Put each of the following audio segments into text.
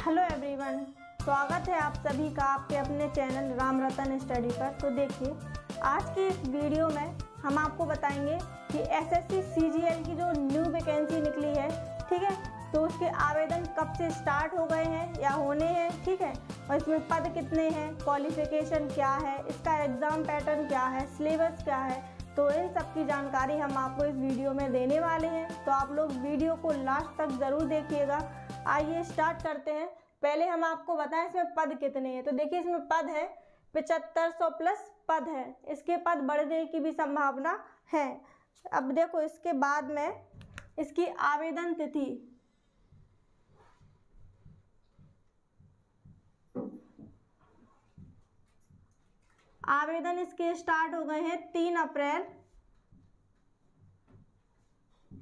Hello everyone स्वागत है आप सभी का आपके अपने चैनल राम रतन स्टडी पर। तो देखिए, आज की इस वीडियो में हम आपको बताएँगे कि एसएससी सीजीएल की जो न्यू वैकेंसी निकली है, ठीक है? तो उसके आवेदन कब से स्टार्ट हो गए हैं या होने हैं, ठीक है? और इसमें पद कितने हैं क्वालिफिकेशन क्या है, इसका एग्ज़ाम पैटर्न क्या है सिलेबस क्या है तो इन सब की जानकारी हम आपको इस वीडियो में देने वाले हैं। तो आप लोग वीडियो को लास्ट तक ज़रूर देखिएगा। आइए स्टार्ट करते हैं। पहले हम आपको बताएँ इसमें पद कितने हैं। तो देखिए इसमें पद है, पिचहत्तर सौ प्लस पद है। इसके पद बढ़ने की भी संभावना है। अब देखो इसके बाद में इसकी आवेदन तिथि। आवेदन इसके स्टार्ट हो गए हैं तीन अप्रैल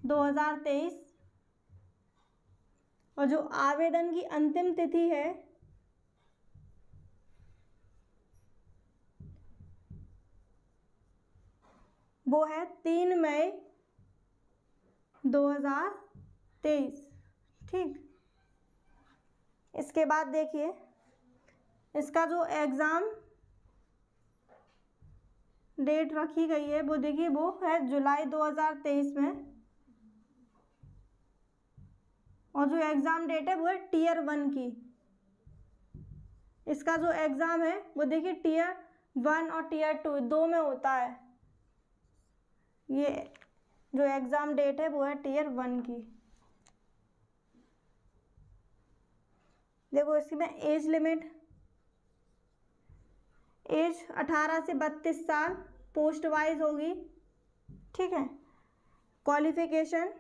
2023 और जो आवेदन की अंतिम तिथि है, वो है तीन मई 2023 ठीक? इसके बाद देखिए, इसका जो एग्ज़ाम डेट रखी गई है, वो देखिए वो है जुलाई 2023 में। और जो एग्ज़ाम डेट है वो है टीयर वन की। इसका जो एग्ज़ाम है, वो देखिए टीयर वन और टीयर टू दो में होता है। ये जो एग्ज़ाम डेट है, वो है टीयर वन की। देखो इसकी मैं एज लिमिट एज अठारह से बत्तीस साल पोस्ट वाइज होगी, ठीक है? क्वालिफिकेशन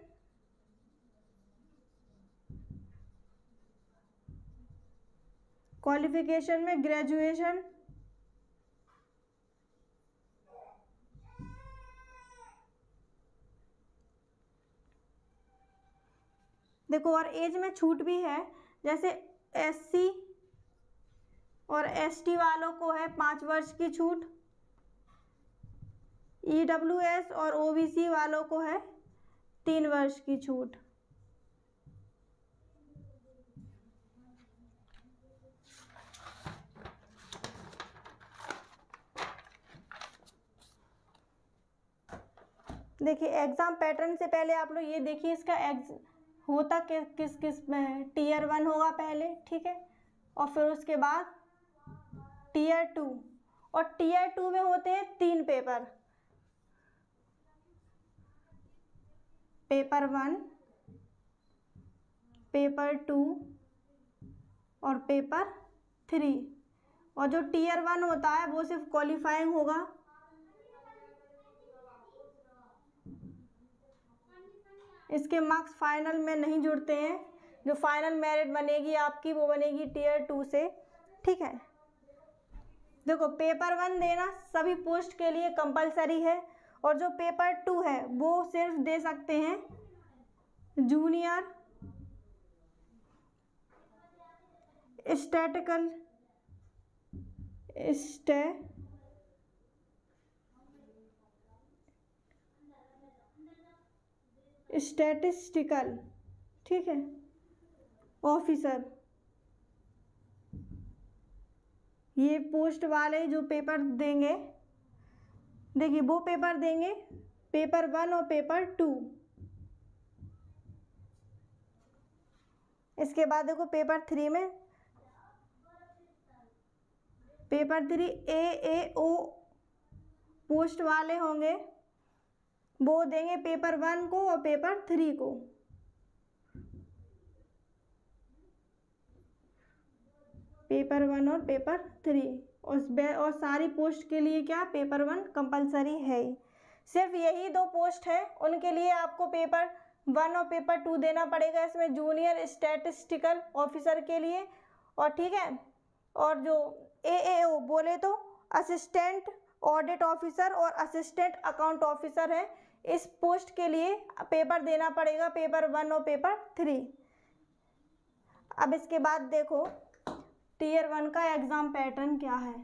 क्वालिफिकेशन में ग्रेजुएशन देखो, और एज में छूट भी है। जैसे एससी और एसटी वालों को है पाँच वर्ष की छूट। ईडब्ल्यूएस और ओबीसी वालों को है तीन वर्ष की छूट। देखिए एग्ज़ाम पैटर्न से पहले आप लोग ये देखिए इसका एग्ज होता कि, किस किसमें है टीयर वन होगा पहले ठीक है? और फिर उसके बाद टीयर टू और टीयर टू में होते हैं तीन paper paper one paper two और पेपर थ्री और जो टीयर वन होता है वो सिर्फ़ क्वालिफाइंग होगा। इसके मार्क्स फाइनल में नहीं जुड़ते हैं। जो फाइनल मेरिट बनेगी आपकी, वो बनेगी टीयर टू से। ठीक है? देखो पेपर वन देना सभी पोस्ट के लिए कंपलसरी है और जो पेपर टू है, वो सिर्फ़ दे सकते हैं जूनियर स्टैटिकल स्टे स्टैटिस्टिकल ठीक है? ऑफिसर ये पोस्ट वाले जो पेपर देंगे, देखिए वो पेपर देंगे पेपर वन और पेपर टू इसके बाद देखो पेपर थ्री में paper three A A O post वाले होंगे वो देंगे पेपर वन को और पेपर थ्री को। पेपर वन और पेपर थ्री। और और सारी पोस्ट के लिए क्या? पेपर वन कंपलसरी है सिर्फ़ यही दो पोस्ट है, उनके लिए आपको पेपर वन और पेपर टू देना पड़ेगा इसमें जूनियर स्टैटिस्टिकल ऑफिसर के लिए। और ठीक है, और जो ए बोले तो असिस्टेंट ऑडिट ऑफिसर और असिस्टेंट अकाउंट ऑफिसर है। इस पोस्ट के लिए पेपर देना पड़ेगा, पेपर वन और पेपर थ्री। अब इसके बाद देखो टीयर वन का एग्ज़ाम पैटर्न क्या है?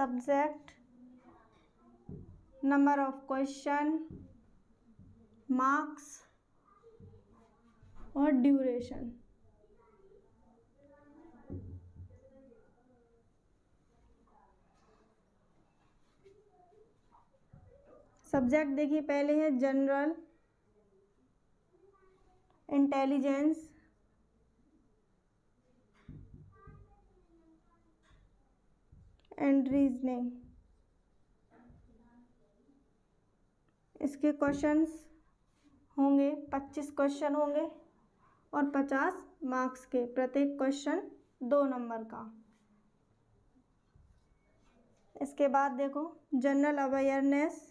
Subject number of question marks और ड्यूरेशन सब्जेक्ट देखिए पहले है जनरल इंटेलिजेंस एंड रीजनिंग इसके क्वेश्चंस होंगे, पच्चीस क्वेश्चन होंगे और पचास मार्क्स के प्रत्येक क्वेश्चन दो नंबर का। इसके बाद देखो जनरल अवेयरनेस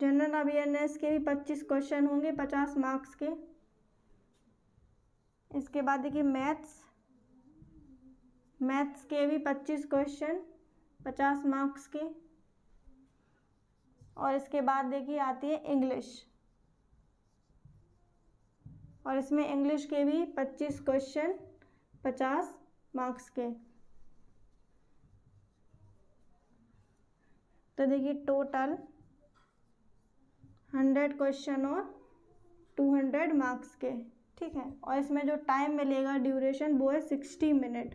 जनरल अवेयरनेस के भी पच्चीस क्वेश्चन होंगे, पचास मार्क्स के। इसके बाद देखिए मैथ्स। मैथ्स के भी पच्चीस क्वेश्चन, पचास मार्क्स के। और इसके बाद देखिए आती है इंग्लिश। और इसमें इंग्लिश के भी पच्चीस क्वेश्चन, पचास मार्क्स के। तो देखिए टोटल हंड्रेड क्वेश्चन और टू हंड्रेड मार्क्स के। ठीक है? और इसमें जो टाइम मिलेगा ड्यूरेशन वो है सिक्सटी मिनट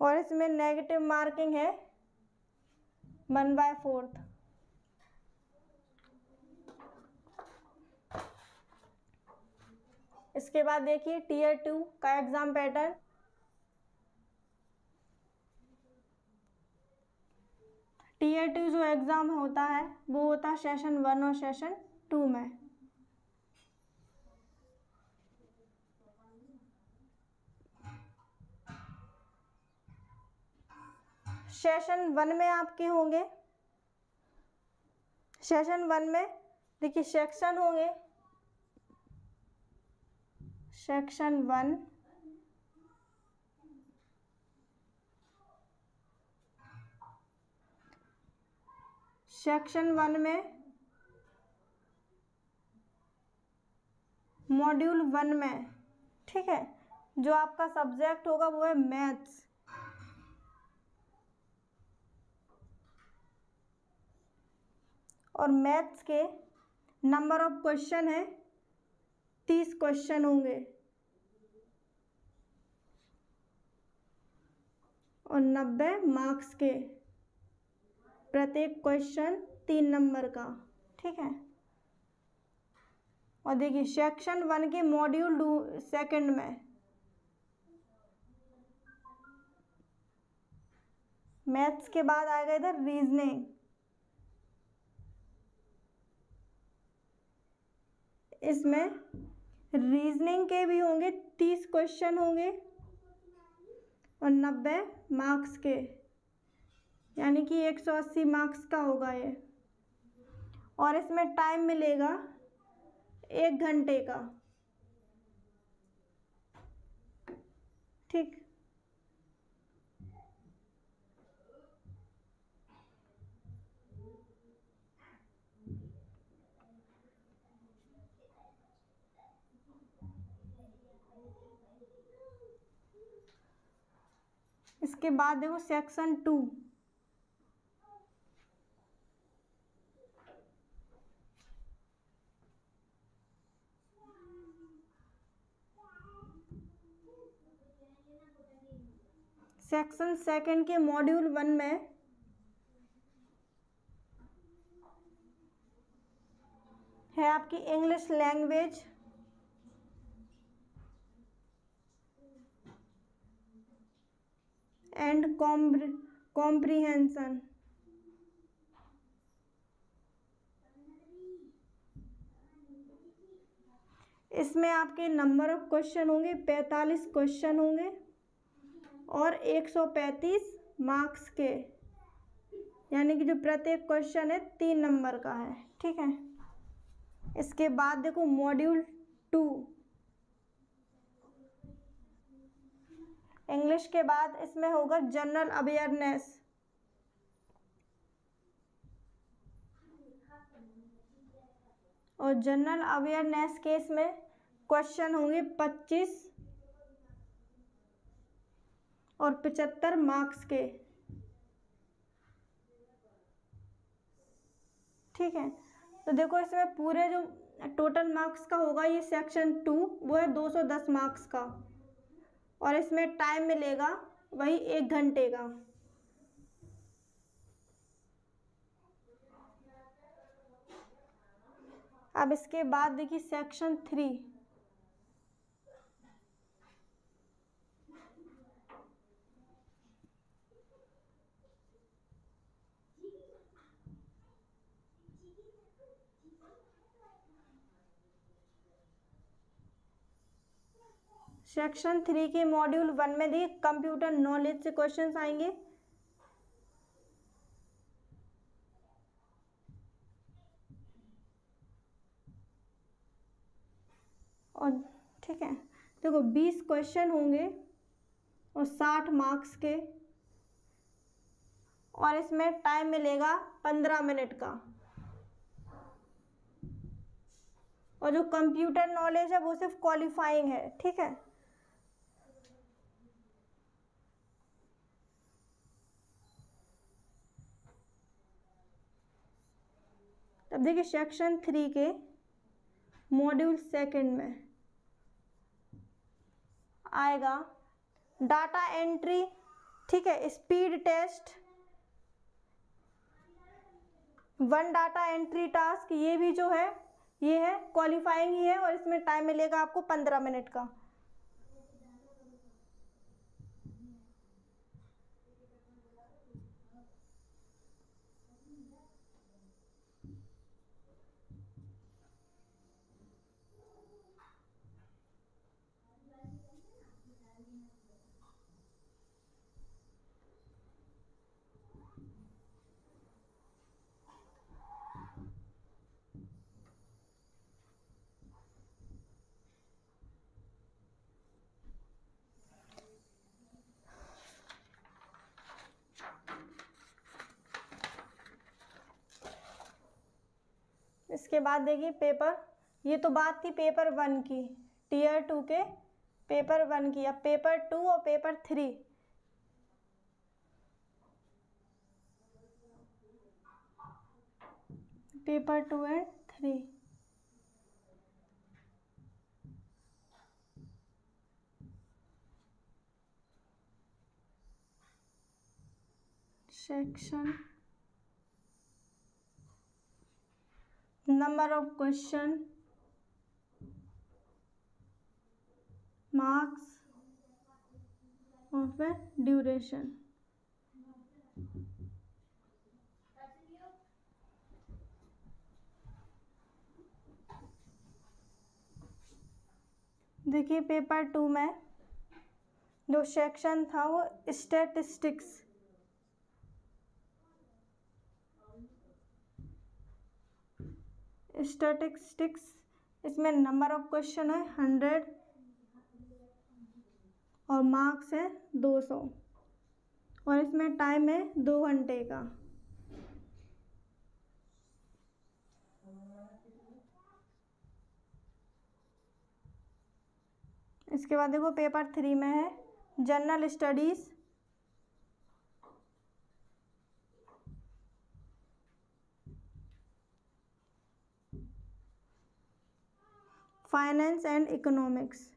और इसमें नेगेटिव मार्किंग है वन बाय फोर्थ इसके बाद देखिए टीयर टू का एग्ज़ाम पैटर्न टू जो एग्ज़ाम होता है, वो होता है सेशन वन और सेशन टू में। सेशन वन में आपके होंगे। सेशन वन में, देखिए सेक्शन होंगे। सेक्शन वन सेक्शन वन में मॉड्यूल वन में, ठीक है, जो आपका सब्जेक्ट होगा वो है मैथ्स। और मैथ्स के नंबर ऑफ़ क्वेश्चन है, तीस क्वेश्चन होंगे। और नब्बे मार्क्स के प्रत्येक क्वेश्चन तीन नंबर का, ठीक है? और देखिए सेक्शन वन के मॉड्यूल टू सेकंड में। मैथ्स के बाद आएगा इधर रीजनिंग इसमें रीजनिंग के भी होंगे, तीस क्वेश्चन होंगे, और नब्बे मार्क्स के। यानी कि एक सौ अस्सी मार्क्स का होगा ये। और इसमें टाइम मिलेगा एक घंटे का। ठीक? इसके बाद देखो सेक्शन टू सेक्शन सेकंड के मॉड्यूल वन में है आपकी इंग्लिश लैंग्वेज। And comprehension. इसमें आपके नंबर ऑफ़ क्वेश्चन होंगे, पैंतालीस क्वेश्चन होंगे। और 135 मार्क्स के, यानी कि जो प्रत्येक क्वेश्चन है, तीन नंबर का है, ठीक है? इसके बाद देखो मॉड्यूल टू इंग्लिश के बाद इसमें होगा जनरल अवेयरनेस और जनरल अवेयरनेस केस में क्वेश्चन होंगे पच्चीस और पचहत्तर मार्क्स के। ठीक है? तो देखो, इसमें पूरे जो टोटल मार्क्स का होगा ये सेक्शन टू वो है दो सौ दस मार्क्स का। और इसमें टाइम मिलेगा वही एक घंटे का। अब इसके बाद देखिए सेक्शन थ्री सेक्शन थ्री के मॉड्यूल वन में देखिए कंप्यूटर नॉलेज से क्वेश्चंस आएँगे। और ठीक है, देखो बीस क्वेश्चन होंगे और साठ मार्क्स के। और इसमें टाइम मिलेगा पंद्रह मिनट का। और जो कंप्यूटर नॉलेज है, वो सिर्फ़ क्वालिफाइंग है, ठीक है? तब देखिए सेक्शन थ्री के मॉड्यूल सेकंड में आएगा डाटा एंट्री ठीक है speed test one data entry task ये भी जो है, ये है क्वालिफाइंग ही है और इसमें टाइम मिलेगा आपको पंद्रह मिनट का। इसके बाद देखिए पेपर ये तो बात थी पेपर वन की टीयर टू के पेपर वन की, अब पेपर टू और paper three paper two and three section number of question marks of a duration देखिए पेपर टू में जो सेक्शन था वो स्टैटिस्टिक्स स्टैटिस्टिक्स इसमें नंबर ऑफ़ क्वेश्चन है हंड्रेड और मार्क्स है दो सौ। और इसमें टाइम है दो घंटे का। इसके बाद देखो पेपर थ्री में है general studies finance and economics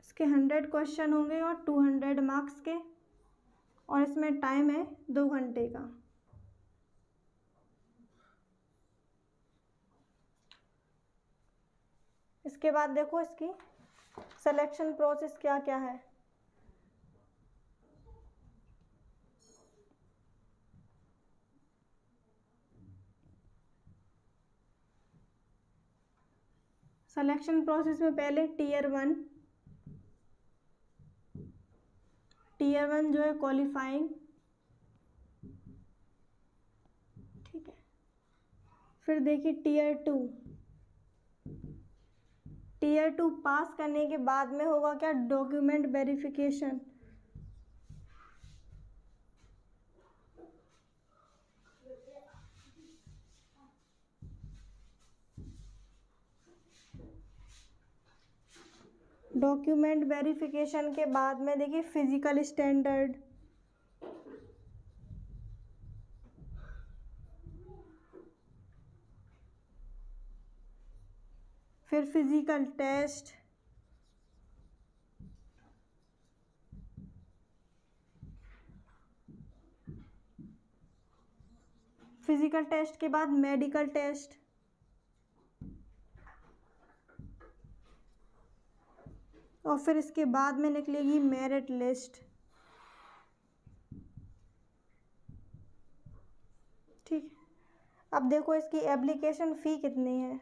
इसके हंड्रेड क्वेश्चन होंगे और टू हंड्रेड मार्क्स के। और इसमें टाइम है दो घंटे का। इसके बाद देखो इसकी सिलेक्शन प्रोसेस क्या क्या है? सिलेक्शन प्रोसेस में पहले टीयर वन टीयर वन जो है क्वालिफाइंग ठीक है। फिर देखिए tier two tier two pass करने के बाद में होगा क्या? Document verification. डॉक्यूमेंट वेरिफिकेशन के बाद में देखिए, फ़िज़िकल स्टैंडर्ड। फिर फ़िज़िकल टेस्ट फ़िज़िकल टेस्ट के बाद मेडिकल टेस्ट और फिर इसके बाद में निकलेगी मेरिट लिस्ट ठीक? अब देखो इसकी एप्लीकेशन फ़ी कितनी है।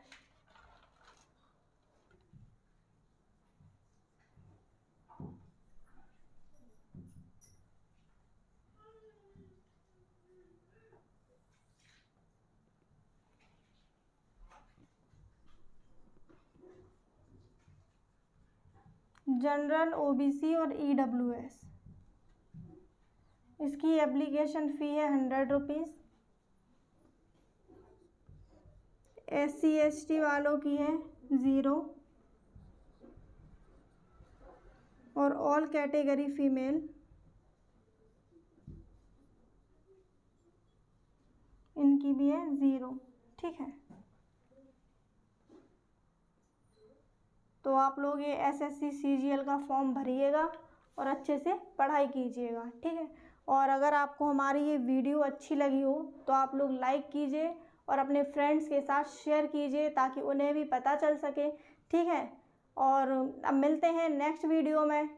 जनरल ओबीसी और ईडब्ल्यूएस e इसकी एप्लीकेशन फ़ी है hundred rupees S C S T वालों की है ज़ीरो और ऑल कैटेगरी फीमेल इनकी भी है ज़ीरो ठीक है? तो आप लोग ये S S C C G L का फॉर्म भरिएगा और अच्छे से पढ़ाई कीजिएगा, ठीक है? और अगर आपको हमारी ये वीडियो अच्छी लगी हो तो आप लोग लाइक कीजिए और अपने फ्रेंड्स के साथ शेयर कीजिए ताकि उन्हें भी पता चल सके, ठीक है? और अब मिलते हैं नेक्स्ट वीडियो में।